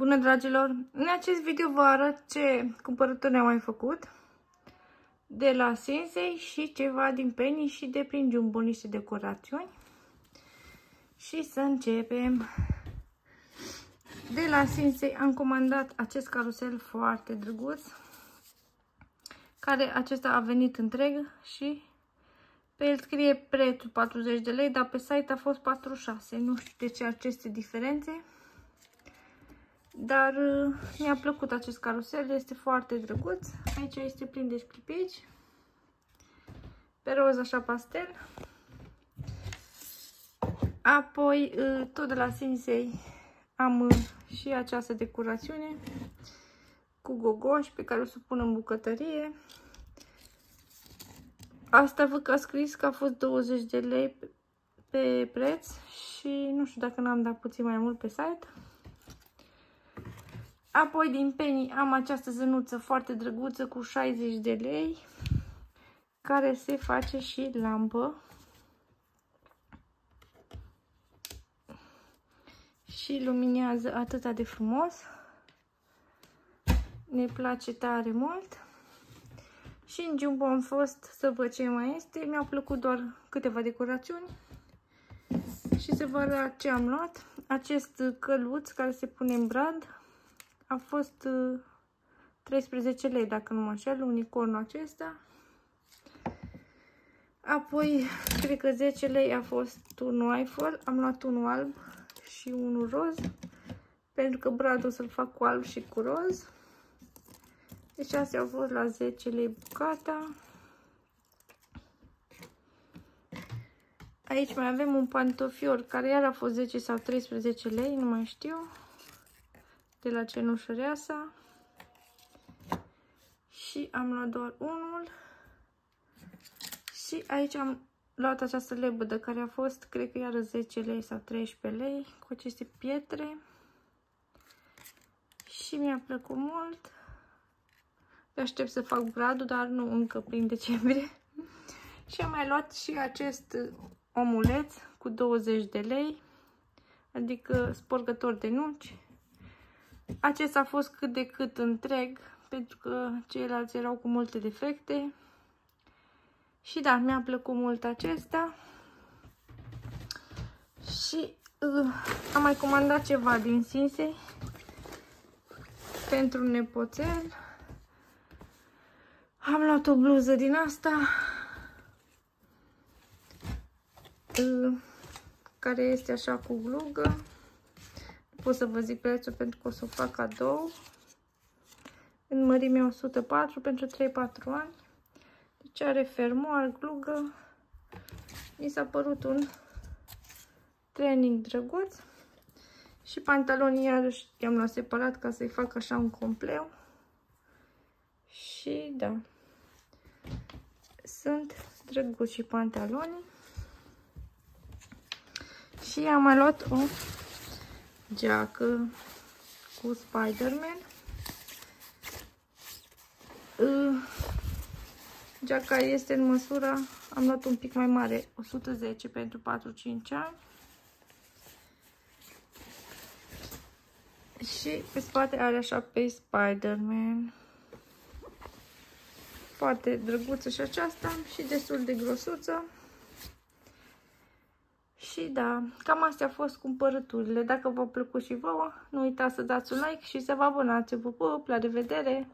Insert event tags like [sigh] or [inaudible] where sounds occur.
Bună dragilor! În acest video vă arăt ce cumpărături am mai făcut de la Sensei și ceva din Penny și de prin Jumbo niște decorațiuni. Și să începem. De la Sensei am comandat acest carusel foarte drăguț care acesta a venit întreg și pe el scrie prețul 40 de lei, dar pe site a fost 46. Nu știu de ce aceste diferențe. Dar uh, mi-a plăcut acest carusel, este foarte drăguț. Aici este plin de sclipici. Pe roz așa pastel. Apoi, uh, tot de la Sinsei, am uh, și această decorațiune cu gogoș pe care o să pun în bucătărie. Asta văd că a scris că a fost 20 de lei pe preț și nu știu dacă n-am dat puțin mai mult pe site. Apoi din Penny am această zănuță foarte drăguță cu 60 de lei care se face și lampă. Și luminează atât de frumos. Ne place tare mult. Și în Jumbo am fost să văd ce mai este. Mi-au plăcut doar câteva decorațiuni. Și să vă arăt ce am luat. Acest căluț care se pune în brad a fost 13 uh, lei, dacă nu mă înșel, unicornul acesta. Apoi, cred că 10 lei a fost unul Eiffel. Am luat unul alb și unul roz. Pentru că bradul să-l fac cu alb și cu roz. Deci astea au fost la 10 lei bucata. Aici mai avem un pantofior care iar a fost 10 sau 13 lei, nu mai știu de la cenușăreasa și am luat doar unul. Și aici am luat această lebădă care a fost, cred că iară 10 lei sau 13 lei cu aceste pietre. Și mi-a plăcut mult. Aștept să fac bradul, dar nu încă prin decembrie. [laughs] Și am mai luat și acest omuleț cu 20 de lei adică sporgător de nuci acesta a fost cât de cât întreg, pentru că ceilalți erau cu multe defecte. Și da, mi-a plăcut mult acesta. Și uh, am mai comandat ceva din Sinsei pentru nepoțel. Am luat o bluză din asta uh, care este așa cu glugă pot să vă zic prețul pentru că o să o fac cadou. În mărime 104 pentru 3-4 ani. Deci are fermoar, glugă. Mi s-a părut un training drăguț. Și pantalonii iarăși i-am luat separat ca să-i fac așa un compleu. Și da. Sunt drăguți și pantalonii. Și am mai luat o geacă cu Spider-Man. Geaca este în măsura, am luat un pic mai mare, 110 pentru 4-5 ani. Și pe spate are așa pe Spider-Man. Foarte drăguță și aceasta și destul de grosuță. Și da, cam astea au fost cumpărăturile. Dacă v-au plăcut și vouă, nu uitați să dați un like și să vă abonați. Vă pup, la revedere!